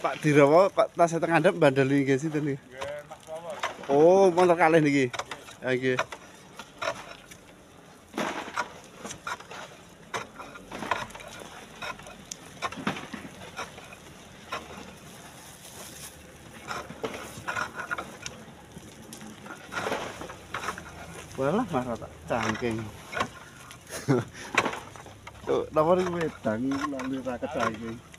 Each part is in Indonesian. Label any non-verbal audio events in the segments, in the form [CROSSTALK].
Pak Dirawa Pak tas teng ngandhap bandel iki sinten iki? Oh, motor kalih niki. Ya nggih. Walah marah tak cangking. [LAUGHS] Tuh, nomor wedang lalu ra kecangking.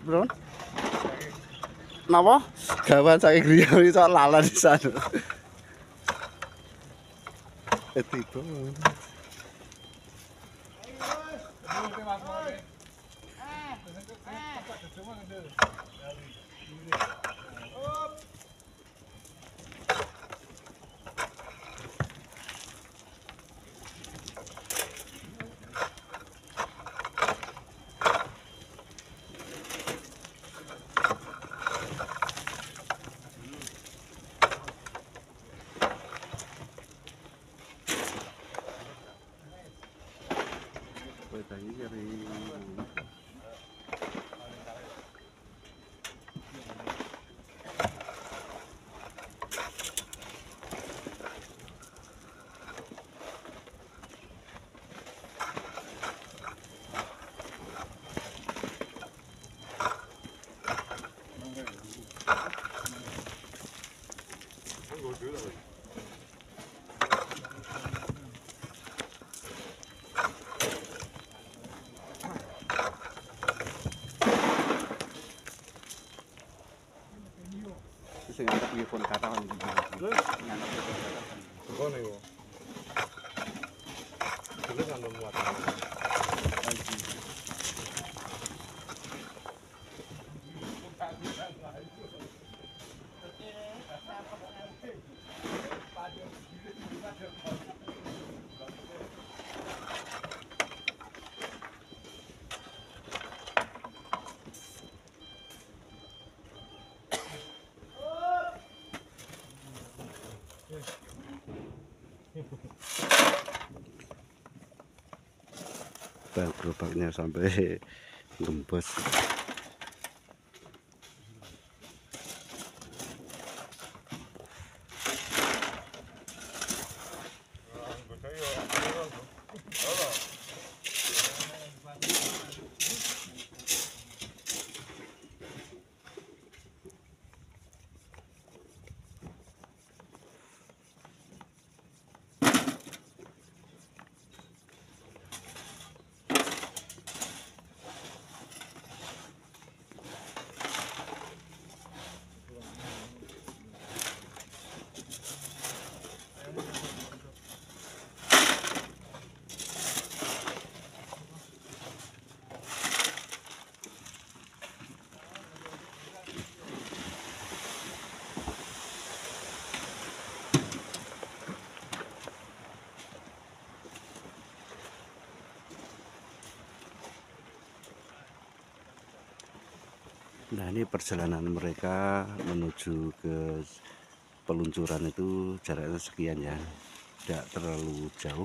Bro? Napa? Gawan saking griya iso lalan di sana. Eh tiba. Pun 后你 gerobaknya sampai [LAUGHS] gembos. Nah ini perjalanan mereka menuju ke peluncuran itu jaraknya sekian ya, tidak terlalu jauh.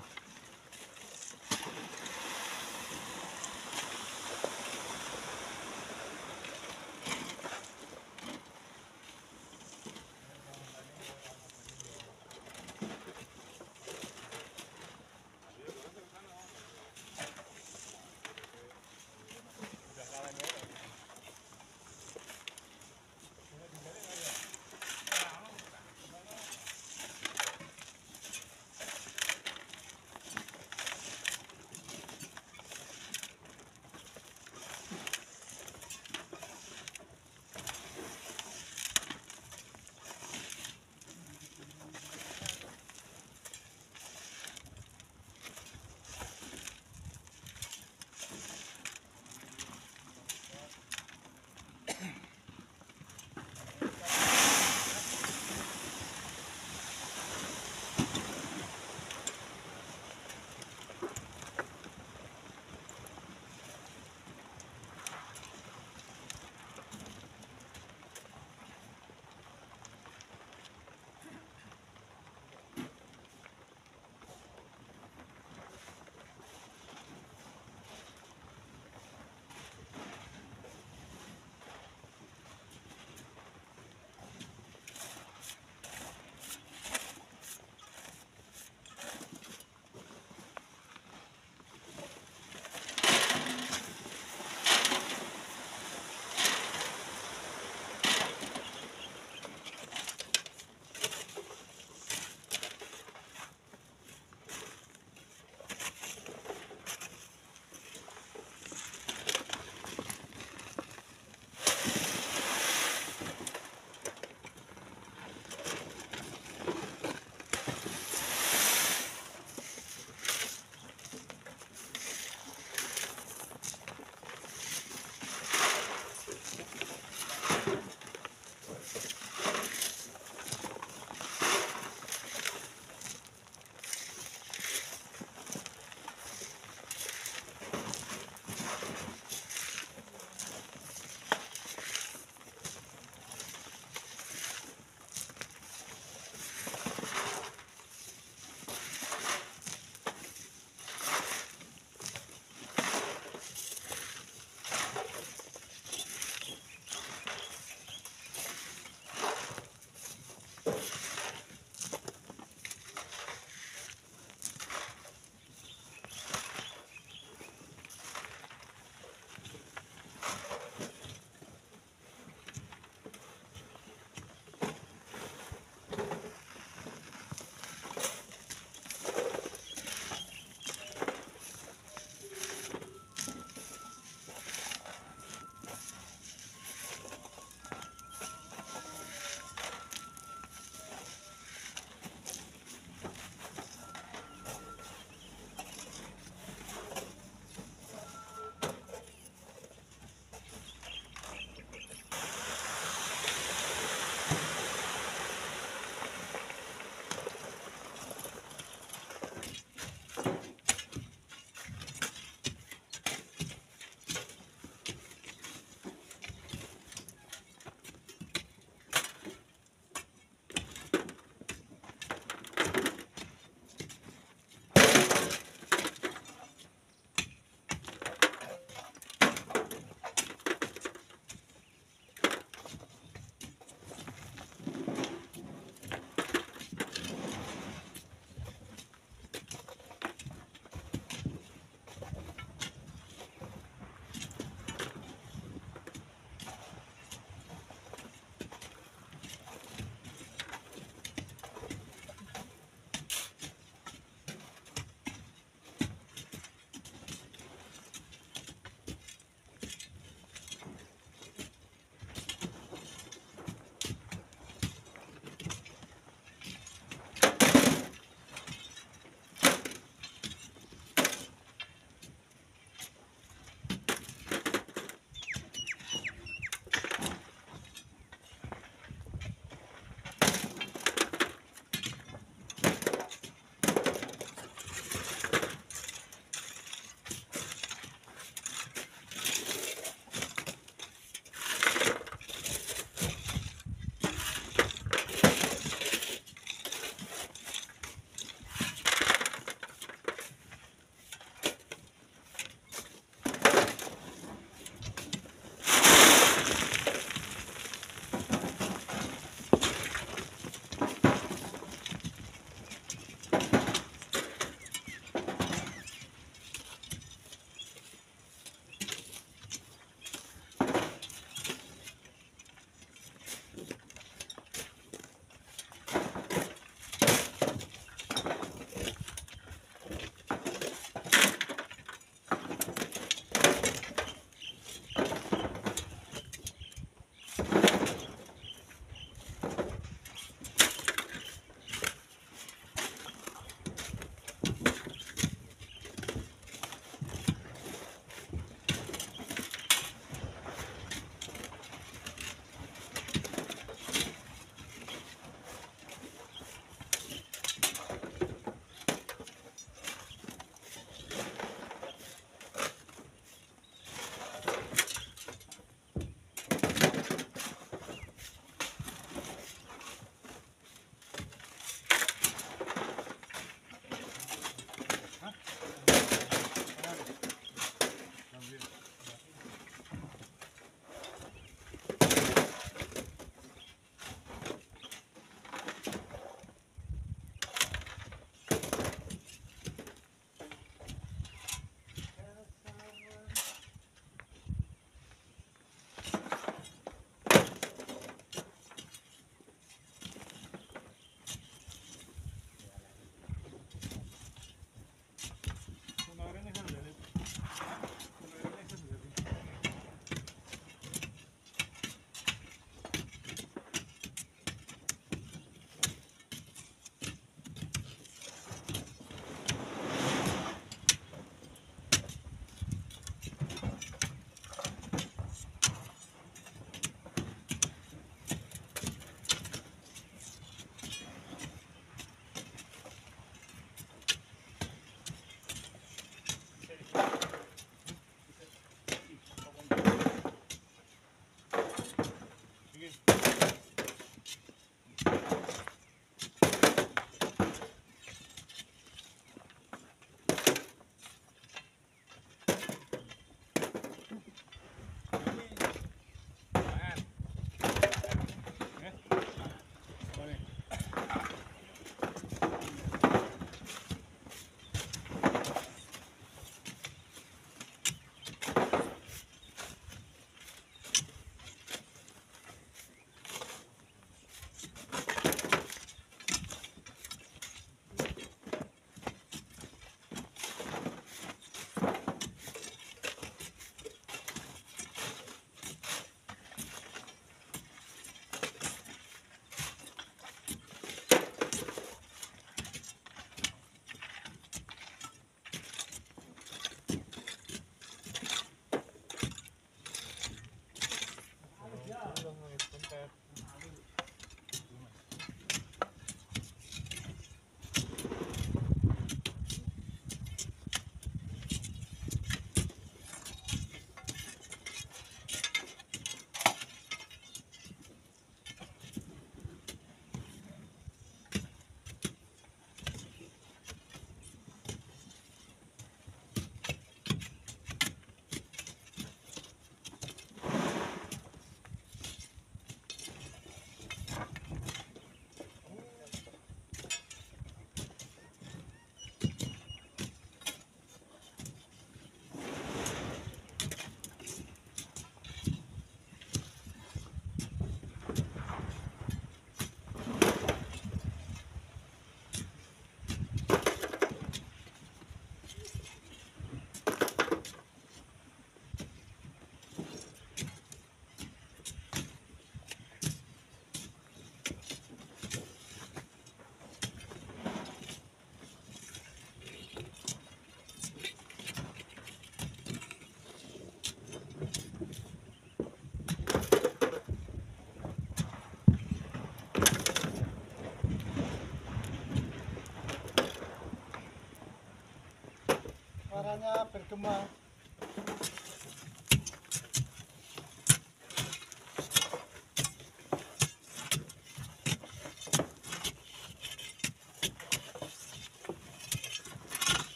Tanya percuma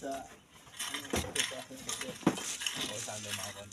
sa uh, ano sa akin kasi. O, saan daw makakuha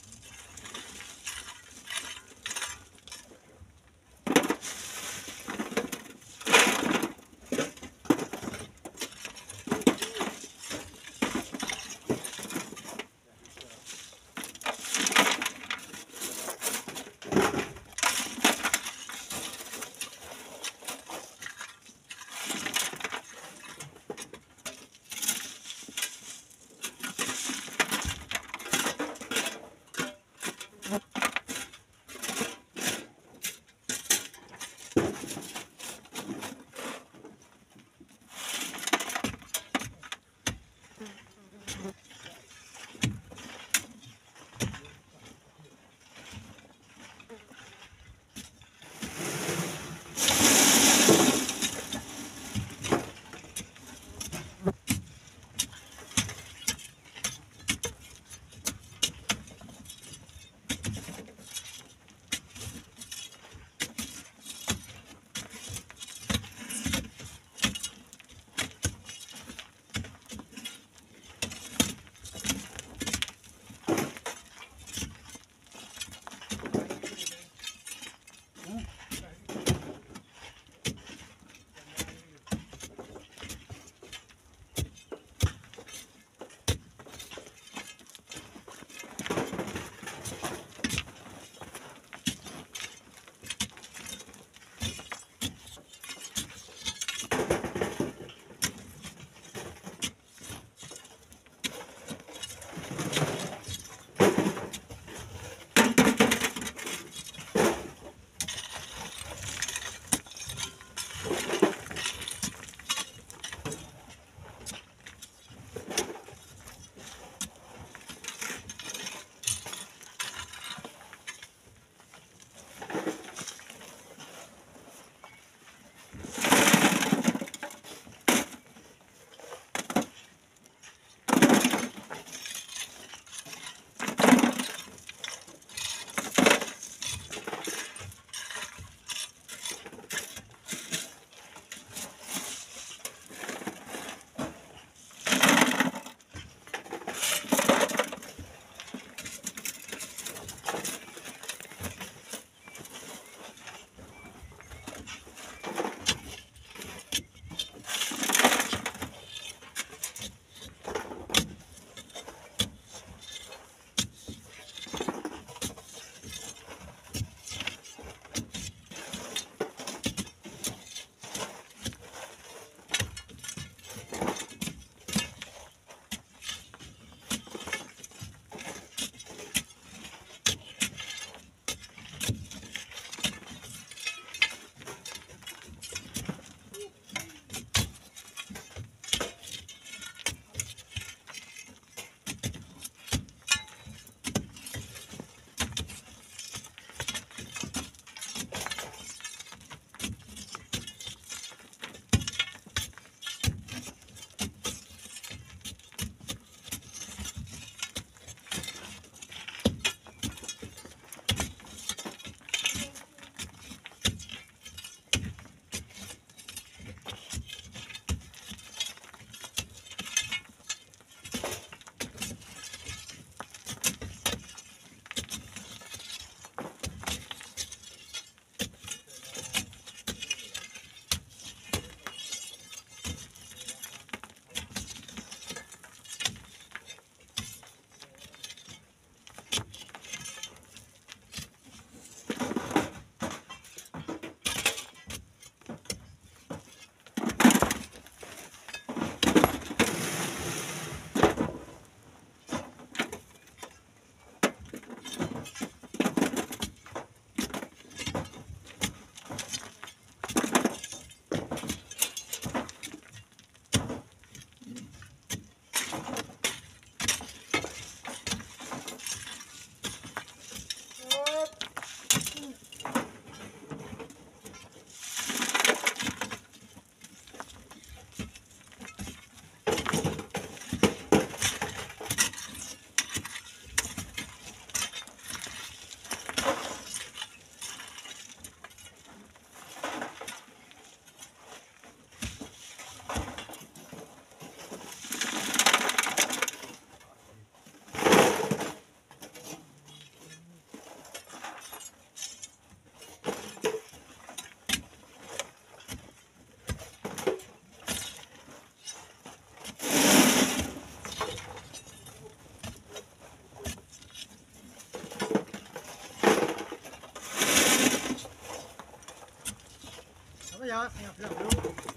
lá.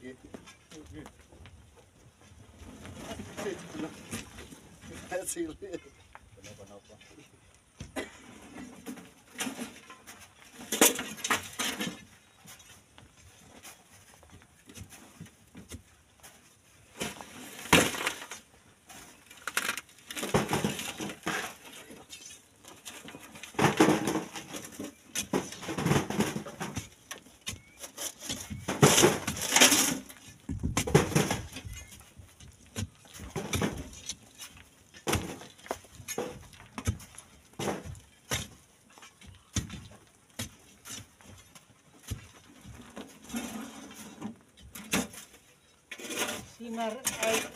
Thank you. That's it. una, hay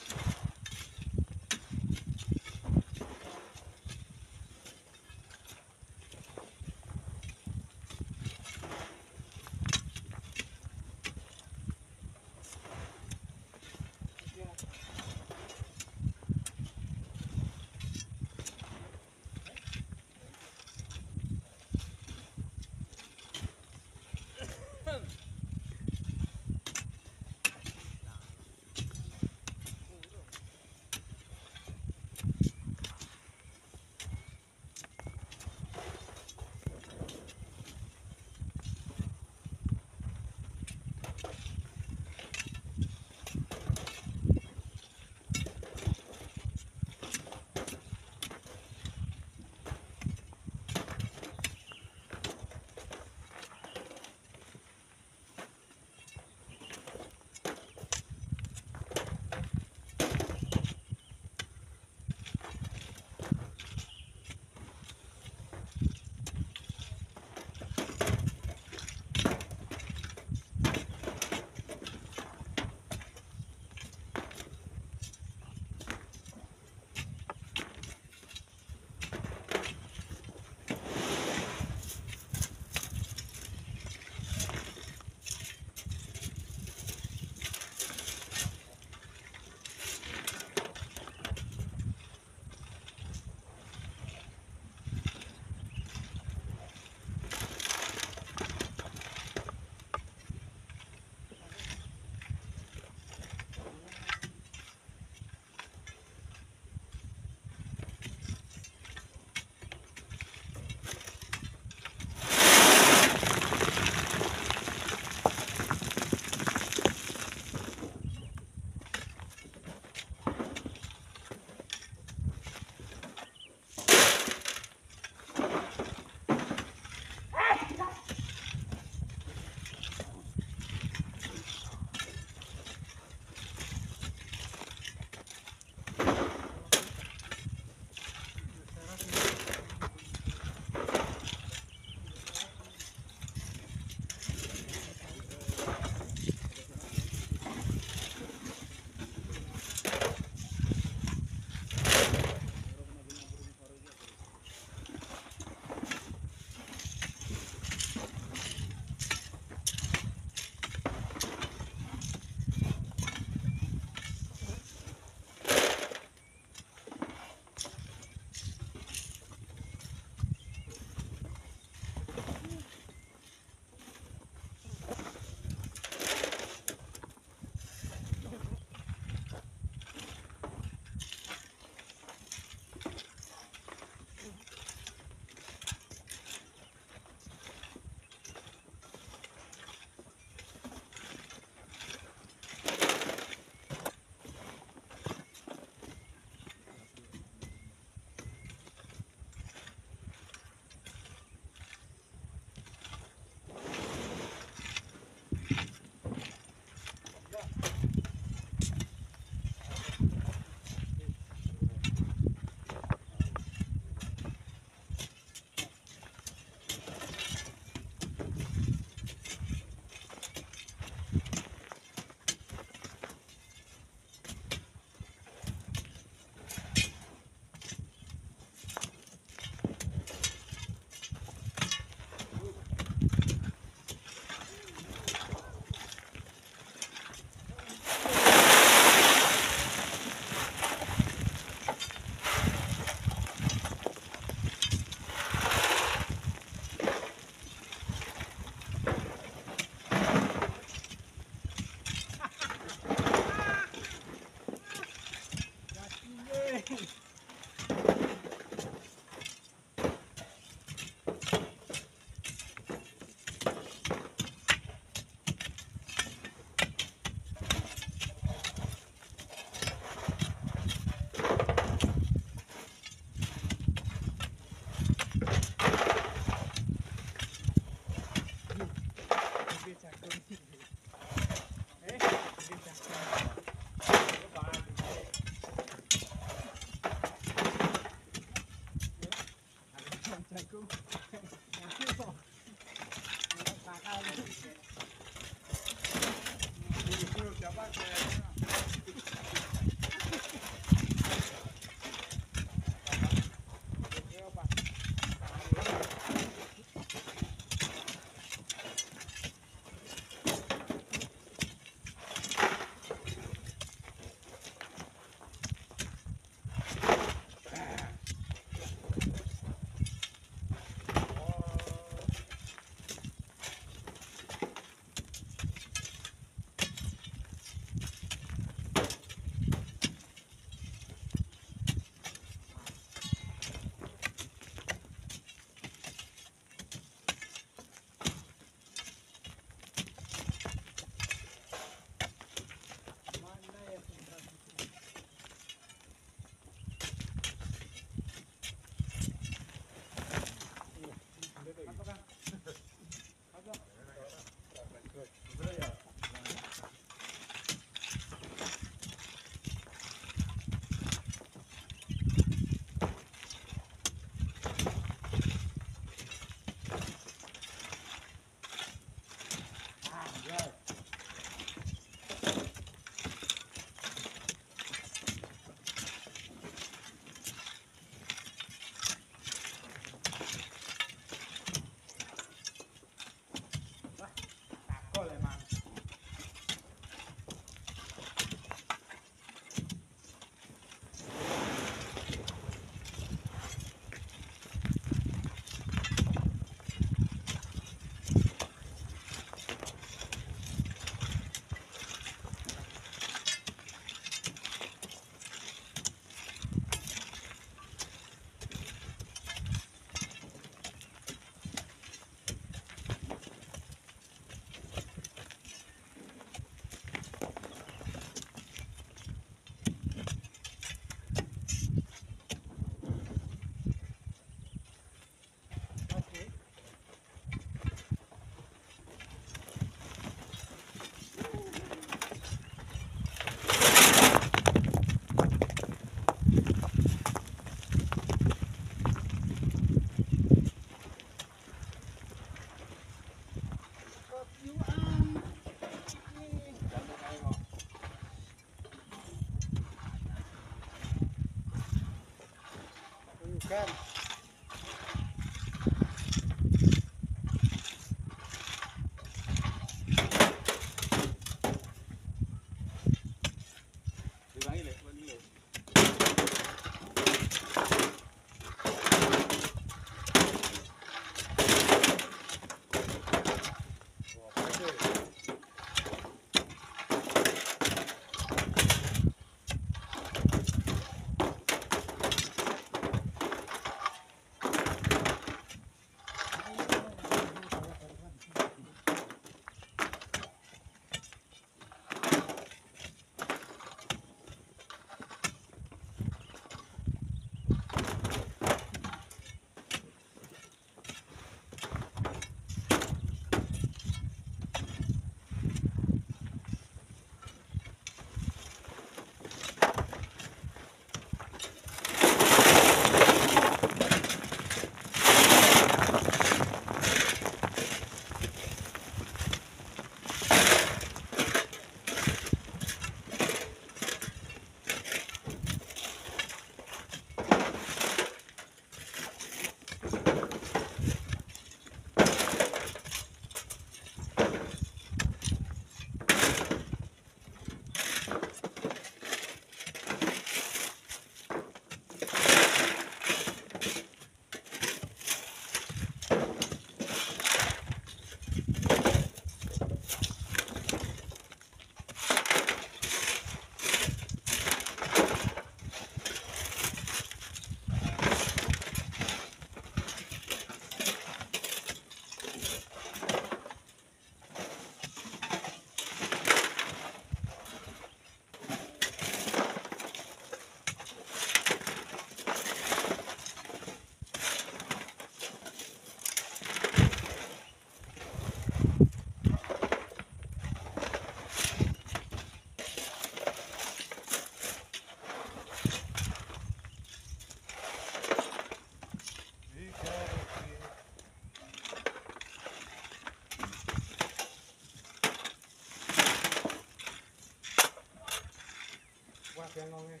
channel here.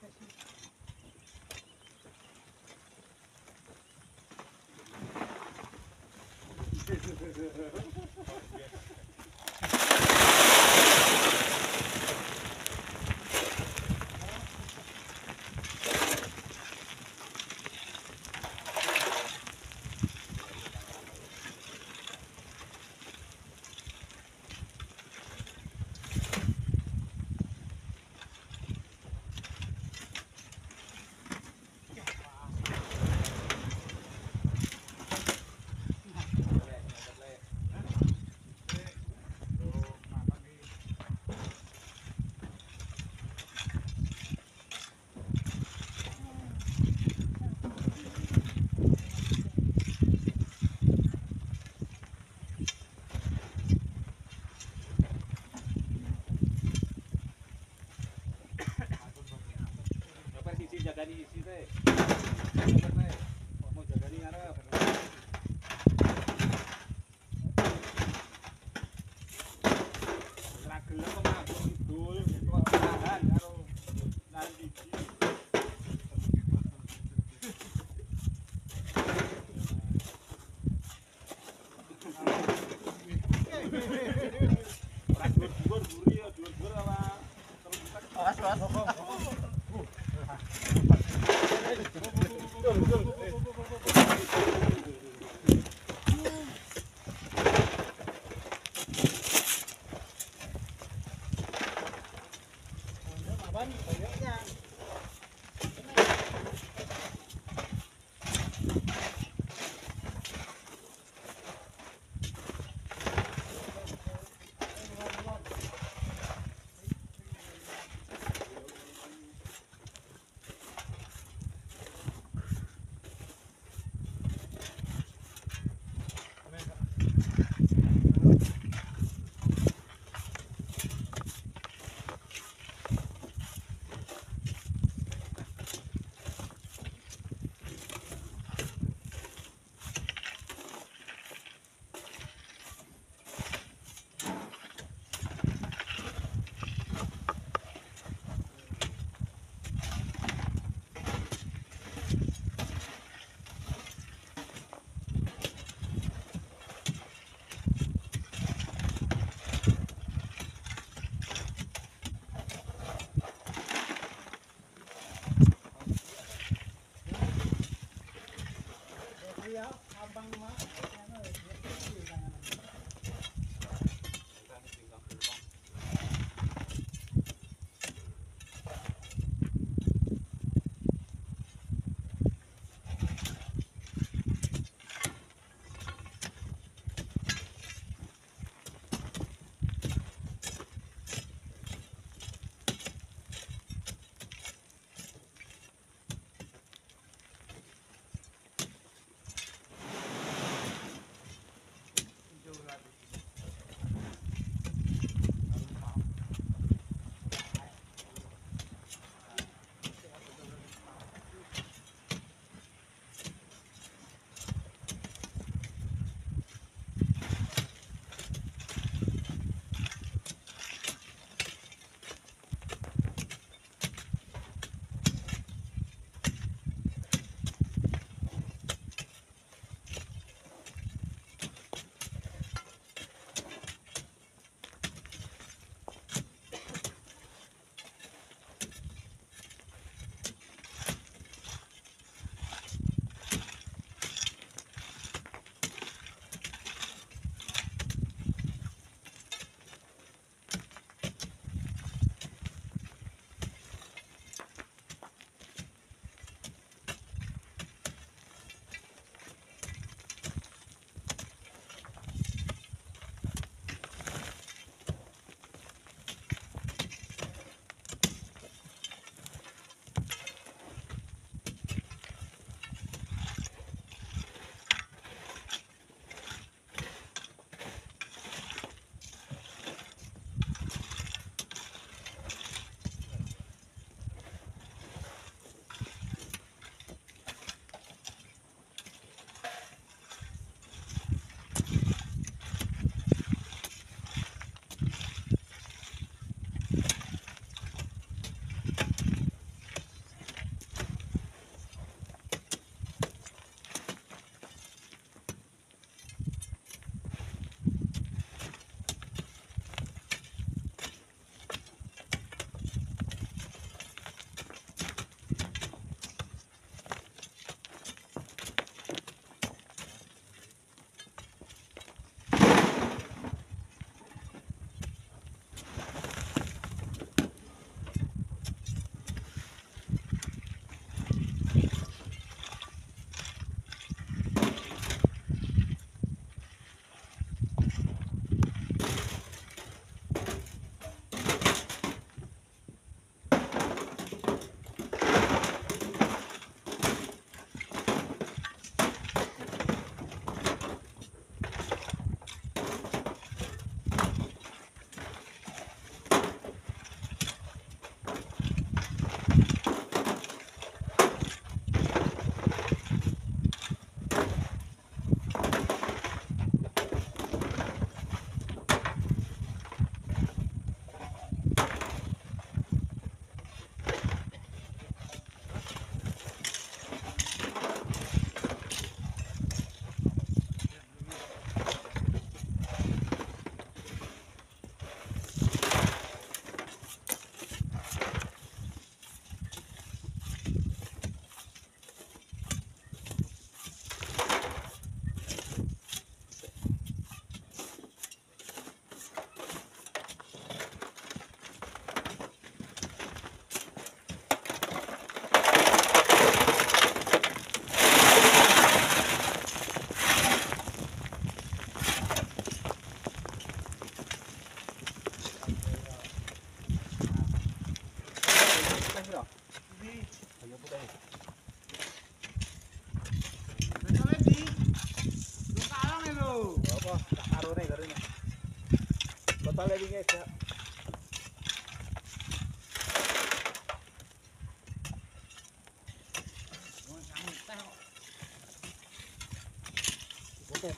Thank you.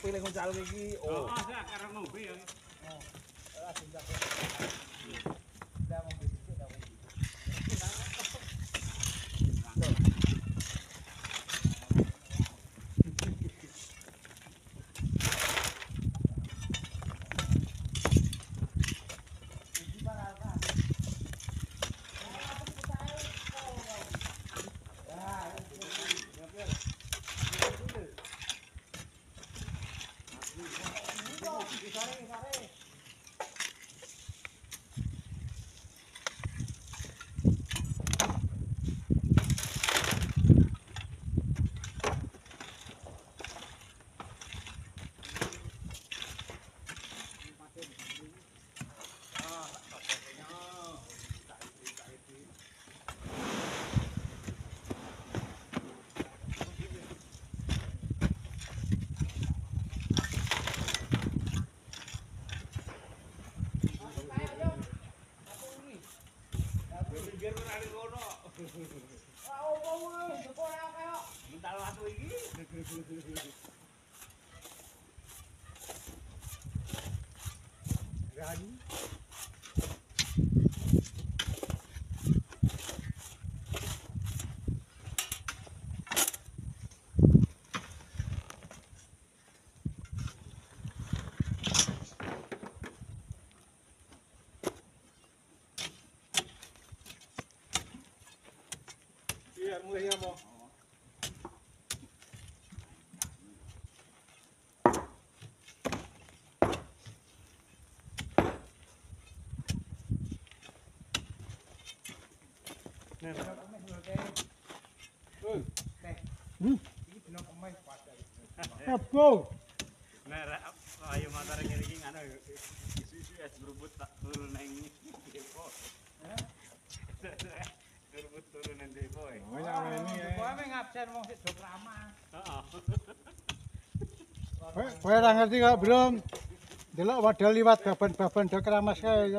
pilih ngucal iki. Oh, ah, sak karo ngombe ya. Nah, ayo mata ring iki ngono. Isu-isu es berebut tak turun nang ini. Depo. Berebut turun yang ini ya. Kowe meh ngabsen wong sik do ramah. Heeh. Kowe ora ngerti kok, Bro. Delok wadah liwat baban-baban do keramas kae.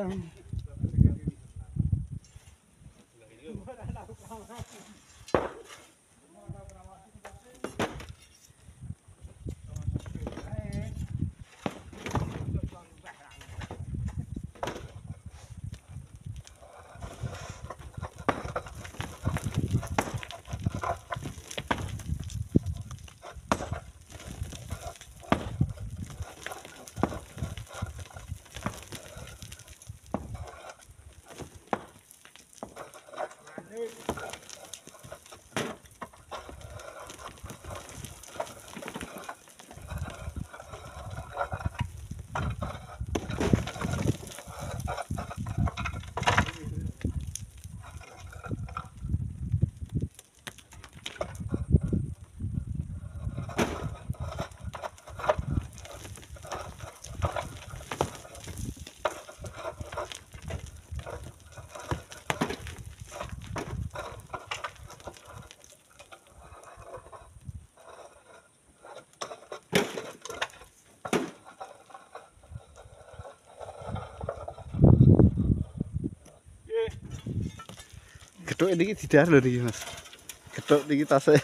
Geduk ini tidak lho niki Mas. Geduk niki tasnya.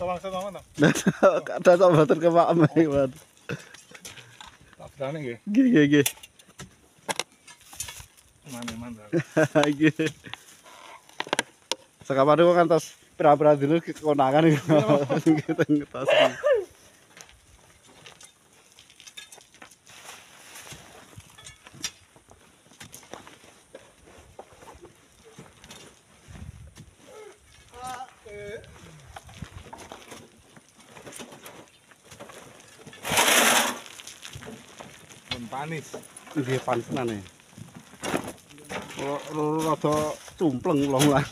Tolong saya ngomong Ada batur ke Pak Mas. Tak berani nggih. Nggih nggih nggih. Mana mana. [LAUGHS] Nggih. Sekapan itu kan tas pira-pira dulu kekonangan itu. Kita ngetas. dia panas nih. Lo lo lo tuh cumpleng long lah.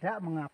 Tidak mengapa.